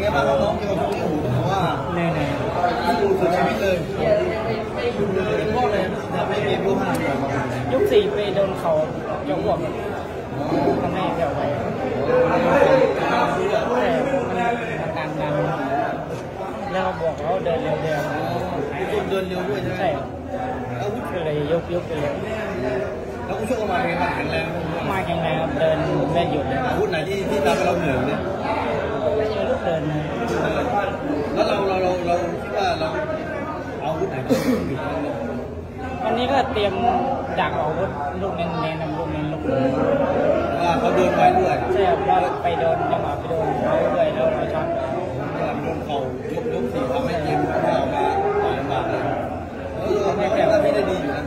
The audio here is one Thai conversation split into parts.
ไงบ้างครับน้องเกี่ยวกับช่วงนี้โอ้โหต้องบอกว่าเหนื่อยเหนื่อยที่ดูสุดชีวิตเลยเป็นพ่อเลยนะไม่มีผู้ห้ามเลยยุคสี่ไปโดนเขาจะอ้วกทำให้เดี่ยวไปแต่มันอาการงานแล้วเขาบอกเขาเดินเร็วเดินคุณเดินเร็วด้วยใช่ไหมใช่ครับแล้ววุฒิก็เลยยกยกไปเลยแล้วคุณช่วยกันมาเป็นไงบ้างแข็งแรงมาแข็งแรงครับเดินไม่หยุดเลยอาวุธไหนที่ที่ทำให้เราเหนื่อยเนี่ย ไม่เจอลูกเดินนะ แล้วเราเราเราเราคิดว่าเราเอาอาันวันนี้ก็เตรียมดักอาวุธลูกเน้นเน้นลูกเน้นลูกเน้นว่าเขาเดินไปด้วยใช่ครับว่าไปโดนจังหวะไปโดนเขาด้วยแล้วเราช็อตว่าโดนเขายกยกสี่ทำให้เกมของเรามาต่อยลำบากเลยเออไม่แปลว่าพี่ได้ดีอยู่นะ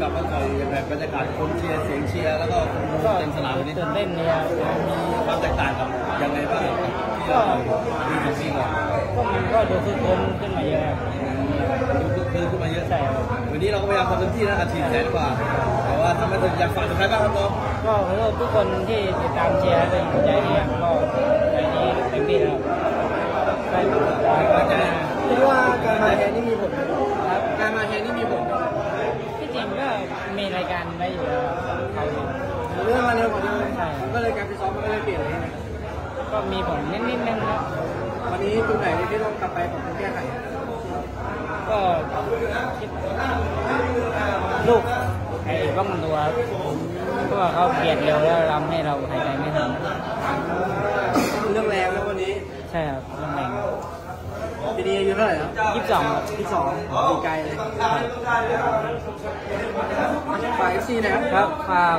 กลับมาต่อยแบบบรรยากาศคนเชียร์เสียงเชียร์แล้วก็คนดูก็เต็มสนามวันนี้ตื่นเต้นเนี่ยครับมีความแตกต่างกับยังไงบ้างที่เราดีถึงปีก่อนก็มันก็ดูคึกคืนขึ้นมาเยอะครับดูคึกคืนขึ้นมาเยอะใช่ครับวันนี้เราก็พยายามทำเต็มที่นะอาชีพแสนกว่าแต่ว่าทำไม่ถึงอยากฝากถึงใครบ้างครับน้องก็ขอโทษทุกคนที่ติดตามเชียร์เป็นใจดีครับก็ใจดีเต็มที่แล้วครับก็จะคิดว่าการมาแทนนี่มีผลไหมครับการมาแทนนี่มีผลไหม ที่จริงก็ มีรายการไว้อยู่แล้วเขาอยู่เรื่องมาเร็วกว่าเดิมใช่ก็เลยการไปซ้อมมันก็เลยเปลี่ยนเลยนะก็มีผลนิดๆนึงครับวันนี้ตรงไหนที่ต้องกลับไปปรับปรุงแก้ไขก็คิดลูกไอ้บ้องตัวเพราะว่าเขาเปลี่ยนเร็วแล้วทำให้เราหายใจไม่ทันเรื่องแรงแล้ววันนี้ ใช่ครับลงแรง ปีนี้อายุเท่าไหร่แล้วยี่สิบสองครับที่สองดีไกลเลยฝ่ายเอฟซีนะครับครับฝาก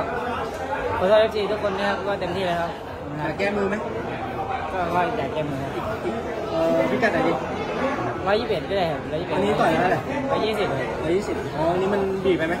ขอโทษเอฟซีทุกคนนะครับก็เต็มที่แล้วครับอยากแก้มือไหมก็ว่าอยากแก้มือครับเออพิกัดไหนดีร้อยยี่สิบเอ็ดก็ได้ครับร้อยยี่สิบเอ็วัดนนี้ต่อยเท่าไหร่ร้อยยี่สิบเลยร้อยยี่สิบอ๋อวันนี้มันบีบไปไหม